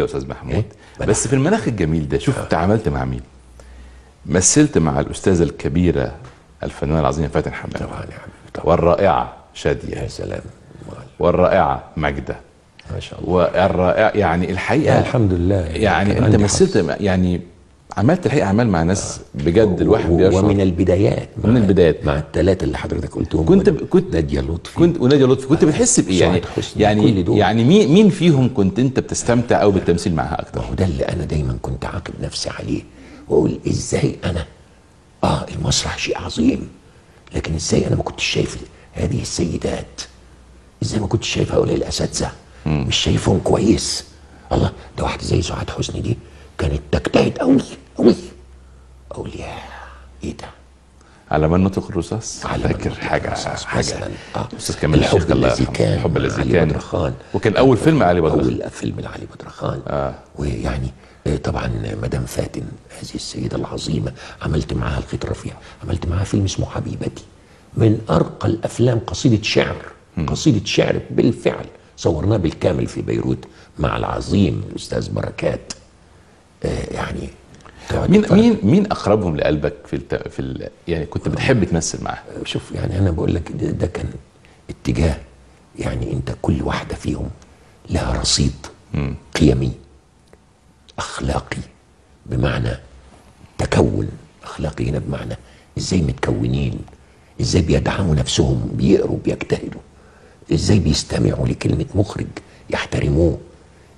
يا أستاذ محمود. إيه؟ بس في المناخ الجميل ده شوف تعاملت مع مين؟ مثلت مع الأستاذة الكبيرة الفنانة العظيمة فاتن حمامه طبعا يا حبيبي والرائعة شادية. يا سلام. والرائعة ماجدة. ما شاء الله. والرائعه يعني الحقيقة الحمد لله. يعني كان أنت مثلت يعني عملت الحقيقة أعمال مع ناس بجد الواحد بيشعر ومن البدايات من البدايات. مع الثلاثة اللي حضرتك قلتهم كنت ود- كنت نادية لطفي. كنت ونادية لطفي. كنت بتحس بايه يعني يعني دول. يعني مين مين فيهم كنت أنت بتستمتع أو بالتمثيل معها أكتر؟ ما هو ده اللي أنا دايما كنت عاقب نفسي عليه. واقول إزاي أنا؟ آه المسرح شيء عظيم. لكن إزاي أنا ما كنتش شايف هذه السيدات؟ إزاي ما كنتش شايف هؤلاء الأساتذة؟ مش شايفهم كويس. الله ده واحدة زي سعاد حسني دي كانت تجتهد قوي قوي أقول يا إيه ده؟ على من نطق الرصاص؟ فاكر حاجة حاجة. آه. أستاذ كمال الشيخ الله يرحمه. كان الحب الذي كان. بدر خان. وكان أول فيلم علي بدر أول فيلم لعلي بدر خان آه. ويعني آه، طبعا مدام فاتن هذه السيدة العظيمة عملت معاها الخيط رفيع عملت معاها فيلم اسمه حبيبتي. من أرقى الأفلام قصيدة شعر. قصيدة شعر بالفعل. صورناه بالكامل في بيروت مع العظيم الأستاذ بركات. آه يعني مين. مين مين أقربهم لقلبك في الت... في ال... يعني كنت بتحب تمثل معاه؟ شوف يعني أنا بقول لك ده, ده كان اتجاه يعني أنت كل واحدة فيهم لها رصيد قيمي أخلاقي بمعنى تكون أخلاقي هنا بمعنى إزاي متكونين إزاي بيدعموا نفسهم بيقروا بيجتهدوا إزاي بيستمعوا لكلمة مخرج يحترموه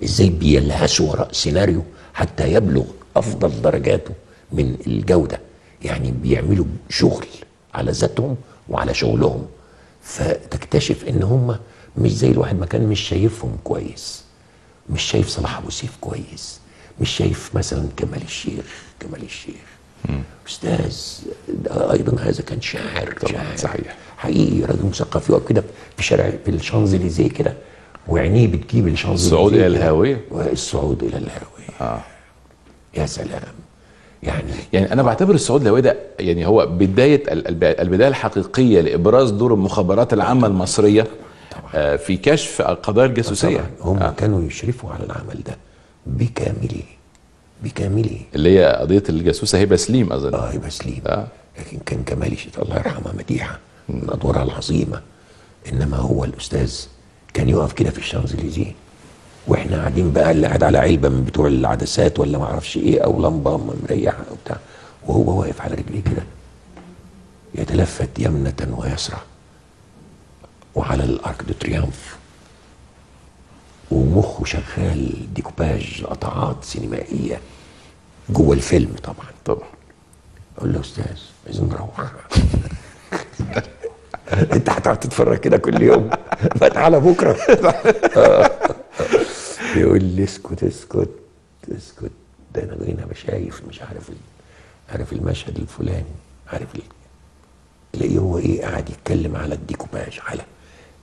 إزاي بيلهسوا وراء سيناريو. حتى يبلغ أفضل درجاته من الجودة. يعني بيعملوا شغل على ذاتهم وعلى شغلهم. فتكتشف إن هم مش زي الواحد ما كان مش شايفهم كويس. مش شايف صلاح أبو سيف كويس. مش شايف مثلا كمال الشيخ كمال الشيخ. أستاذ ده أيضا هذا كان شاعر طبعاً، شاعر. صحيح. حقيقي راجل مثقف يقف كده في شارع في الشانزليزيه كده. وعينيه بتجيب الشانزليزيه الصعود إلى كده. الهاوية؟ والصعود إلى الهاويه آه. يا سلام. يعني يعني أنا بعتبر الصعود الهوائي ده يعني هو بداية ال- الب- البداية الحقيقية لإبراز دور المخابرات العامة المصرية آه، في كشف القضايا الجاسوسية. طبعا. هم آه. كانوا يشرفوا على العمل ده بكامله. بكامله. اللي هي قضية الجاسوسة هبه سليم أظن. آه يبقى سليم. آه. لكن كان كمال الله يرحمها مديحة من ادوارها العظيمة. إنما هو الأستاذ كان يقف كده في الشانزليزيه وإحنا قاعدين بقى اللي قاعد على علبة من بتوع العدسات ولا ما أعرفش إيه أو لمبة مريحة أو بتاع وهو واقف على رجليه كده يتلفت يمنة ويسرى وعلى الأرك دو تريامف. ومخه شغال ديكوباج قطعات سينمائية جوه الفيلم طبعا. طبعا. أقول له أستاذ عايزين نروح. انت هتقعد تتفرج كده كل يوم فتعالى بكرة يقول لي اسكت اسكت اسكت ده أنا هنا شايف مش عارف عارف المشهد الفلاني عارف ال- تلاقيه هو إيه قاعد يتكلم على الديكوباج على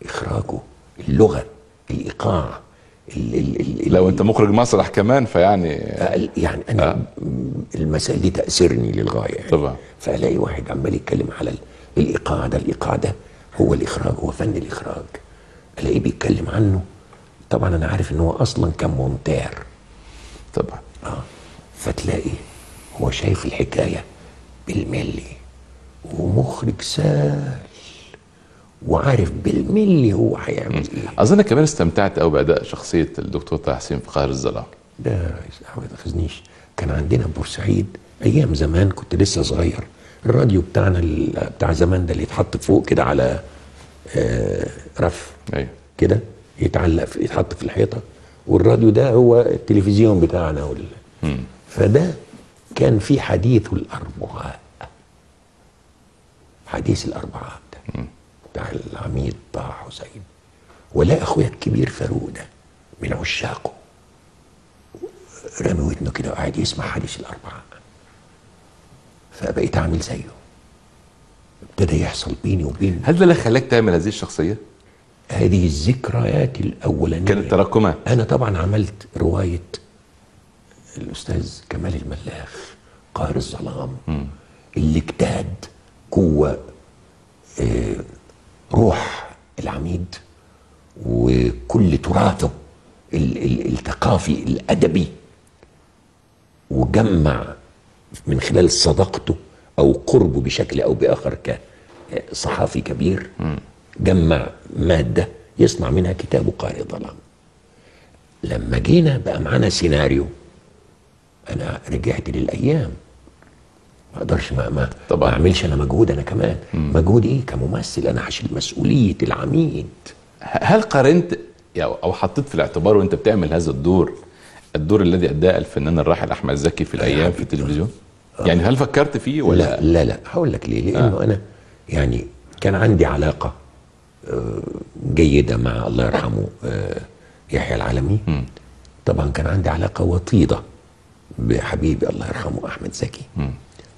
إخراجه اللغة الإيقاع ال ال ال لو انت مخرج مسرح كمان فيعني يعني أنا آه. المسائل دي تاثرني للغاية يعني. طبعا. فألاقي واحد عمال يتكلم على ال- الايقاع ده الايقاع ده هو الإخراج هو فن الإخراج. الاقيه بيتكلم عنه طبعا أنا عارف إن هو أصلا كان مونتير طبعا. آه. فتلاقي هو شايف الحكاية بالملي ومخرج سال وعارف بالملي هو هيعمل إيه. أظن كمان استمتعت قوي بأداء شخصية الدكتور طه حسين في قاهر الظلام. أحمد الخزنيش كان عندنا بورسعيد أيام زمان كنت لسه صغير. الراديو بتاعنا بتاع زمان ده اللي يتحط فوق كده على آه، رف أيوه. كده يتعلق في يتحط في الحيطة. والراديو ده هو التلفزيون بتاعنا وال... فده كان في حديث الأربعاء. حديث الأربعاء ده بتاع العميد طه حسين. ولا أخويا الكبير فاروق ده من عشاقه. رامي ودنه كده وقاعد يسمع حديث الأربعاء. فبقيت أعمل زيه. ابتدى يحصل بيني وبين هل ده اللي خلاك تعمل هذه الشخصية؟ هذه الذكريات الأولانية. كانت تراكمات أنا طبعا عملت رواية الأستاذ كمال الملاخ قاهر الظلام اللي اجتهد جوه آه، روح العميد وكل تراثه ال- ال- الثقافي الأدبي وجمع من خلال صداقته أو قربه بشكل أو بآخر كصحافي كبير جمع مادة يصنع منها كتاب قارئ ظلام لما جينا بقى معانا سيناريو. أنا رجعت للأيام. ما أقدرش ما ما طبعاً. ما أعملش أنا مجهود أنا كمان. مجهود إيه؟ كممثل. أنا هشيل مسؤولية العميد. هل قارنت أو حطيت في الاعتبار وأنت بتعمل هذا الدور الدور الذي أداه الفنان الراحل أحمد زكي في الأيام في التلفزيون؟ يعني هل فكرت فيه ولا؟ لا لا لا. هقول لك ليه. لأنه أنا يعني كان عندي علاقة آه، جيدة مع الله يرحمه آه، يحيى العالمي. طبعا كان عندي علاقة وطيدة بحبيبي الله يرحمه أحمد زكي.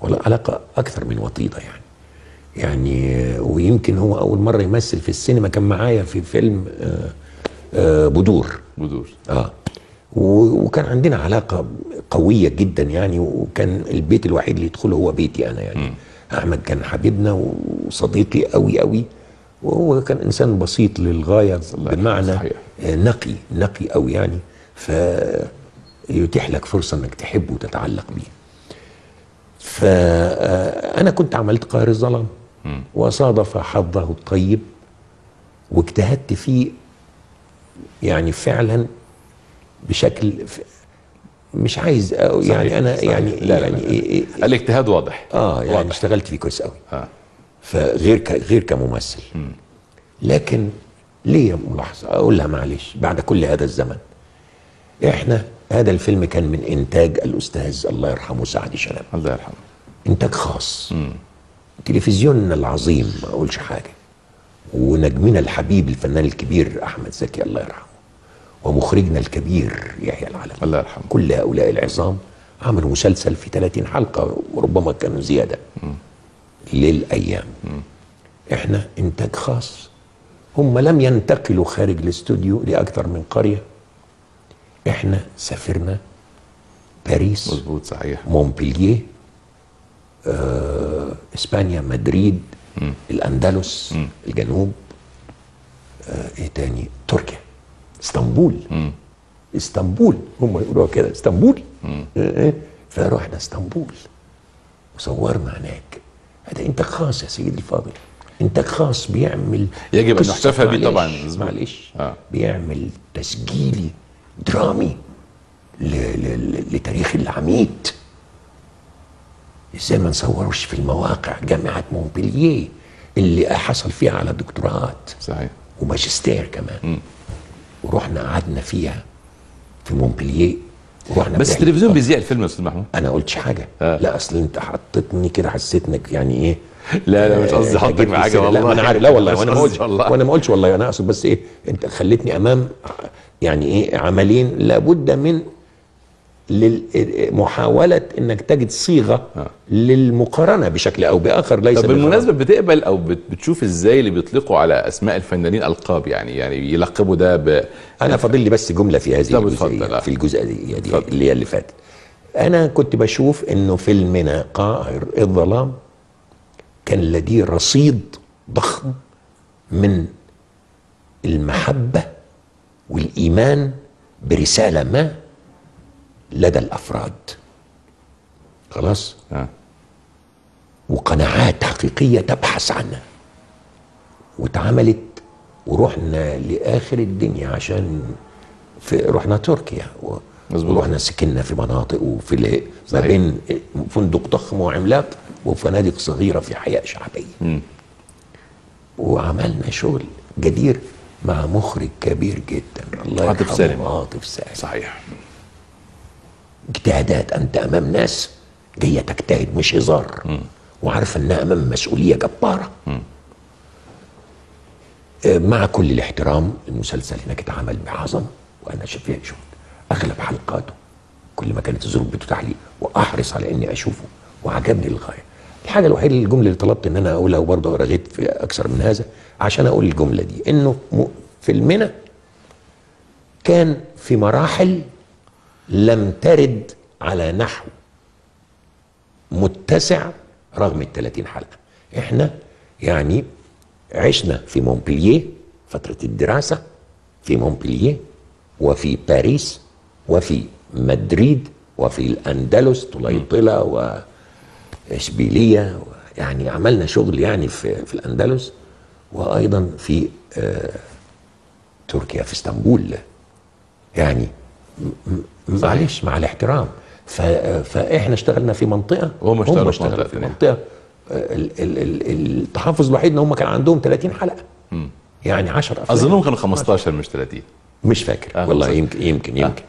ولا علاقة أكثر من وطيدة يعني. يعني آه، ويمكن هو أول مرة يمثل في السينما كان معايا في فيلم آه، آه، بدور. بدور. آه. وكان عندنا علاقة قوية جدا يعني وكان البيت الوحيد اللي يدخله هو بيتي أنا يعني. أحمد كان حبيبنا وصديقي قوي قوي وهو كان إنسان بسيط يرحمه، بمعنى صحيح. نقي نقي قوي يعني فيتيح لك فرصة إنك تحبه وتتعلق بيه. فأنا كنت عملت قاهر الظلام. وصادف حظه الطيب واجتهدت فيه يعني فعلا بشكل مش عايز أو صحيح، يعني أنا صحيح. يعني لا لا يعني لا. إيه إيه الاجتهاد واضح. آه يعني واضح. اشتغلت فيه كويس قوي. آه. فغير ك غير كممثل. لكن ليه ملاحظة اقولها معلش بعد كل هذا الزمن إحنا هذا الفيلم كان من إنتاج الأستاذ الله يرحمه سعد شلبي. الله يرحمه. إنتاج خاص. تلفزيوننا العظيم ما أقولش حاجة. ونجمنا الحبيب الفنان الكبير أحمد زكي الله يرحمه. ومخرجنا الكبير يحيى العالمي الله يرحمه. كل هؤلاء العظام عملوا مسلسل في 30 حلقة وربما كانوا زيادة. للأيام. إحنا إنتاج خاص. هم لم ينتقلوا خارج الاستوديو لأكثر من قرية. إحنا سافرنا باريس مظبوط صحيح. مونبلييه آه، إسبانيا مدريد الأندلس الجنوب آه، إيه تاني؟ تركيا. اسطنبول. اسطنبول هم يقولوها كده اسطنبول. آه، آه. فرحنا اسطنبول. وصورنا هناك. هذا إنتاج خاص يا سيدي الفاضل. إنتاج خاص بيعمل يجب. يحتفى به معلش، طبعاً،. معلش آه. بيعمل تسجيلي درامي ل- ل- ل- لتاريخ العميد. إزاي ما نصوروش في المواقع جامعة مونبلييه اللي حصل فيها على دكتوراه؟ صحيح. وماجستير كمان. ورحنا قعدنا فيها في مونبلييه ورحنا بس التلفزيون. بيذيع الفيلم يا أستاذ محمود أنا قلتش حاجة آه. لا أصل أنت حطيتني كده حسيت إنك يعني إيه لا لا مش قصدي آه، حطك جبت في حاجة. والله لا أنا عارف لا والله وأنا ما قصدي قلتش والله. وأنا ما قلتش والله أنا أقصد بس إيه أنت خلتني أمام يعني إيه عملين لابد من محاولة إنك تجد صيغة للمقارنة بشكل أو بآخر ليس طب بالغرض. بالمناسبة بتقبل أو بت- بتشوف إزاي اللي بيطلقوا على أسماء الفنانين ألقاب يعني يعني يلقبوا ده ب أنا فاضل لي بس جملة في هذه الجزئية آه. في الجزئيه دي. اللي هي اللي فاتت أنا كنت بشوف إنه فيلمنا قاهر الظلام كان لديه رصيد ضخم من المحبة والإيمان برسالة ما لدى الأفراد. خلاص؟ آه. وقناعات حقيقية تبحث عنها. واتعملت ورحنا لآخر الدنيا عشان في رحنا تركيا. و-. ورحنا سكننا في مناطق وفي ما. بين فندق ضخم وعملاق وفنادق صغيرة في حياة شعبية. وعملنا شغل جدير مع مخرج كبير جدا. الله عاطف يرحمه. سالم. عاطف سالم. صحيح. اجتهادات. أنت أمام ناس جاية تجتهد مش هزار. وعارفه إنها أمام مسؤولية جبارة. آه، مع كل الاحترام المسلسل هناك اتعمل بعظمه وأنا شفت شفت أغلب حلقاته كل ما كانت الظروف بتتاح لي وأحرص على إني أشوفه وعجبني للغايه الحاجة الوحيدة الجمله اللي طلبت إن أنا أقولها وبرضه رغيت في أكثر من هذا عشان أقول الجملة دي. إنه فيلمنا كان في مراحل لم ترد على نحو متسع رغم ال 30 حلقة. إحنا يعني عشنا في مونبلييه فترة الدراسة في مونبلييه وفي باريس وفي مدريد وفي الأندلس طليطلة وإشبيلية يعني عملنا شغل يعني في, في الأندلس وأيضا في آه تركيا في إسطنبول. يعني معلش مع الاحترام. ف- فإحنا اشتغلنا في منطقة وهم اشتغلوا في منطقة في. منطقة آه، ال- ال- ال- التحفظ الوحيد إن هم كان عندهم 30 حلقة. يعني 10 أفلام. أظنهم كانوا 15 مش 30 مش فاكر. آه، والله. يمكن يمكن يمكن.